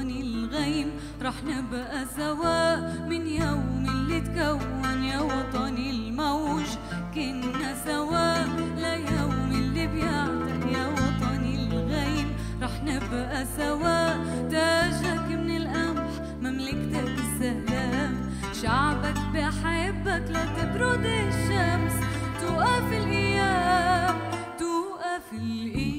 عن الغيم رح نبقى سوا من يوم اللي تكون يا وطني الموج. كنا سوا ليوم اللي بيعتق يا وطني الغيم. رح نبقى سوا تاجك من القمح مملكتك السلام شعبك بحبك لا تبرد الشمس. توقف الأيام توقف الأيام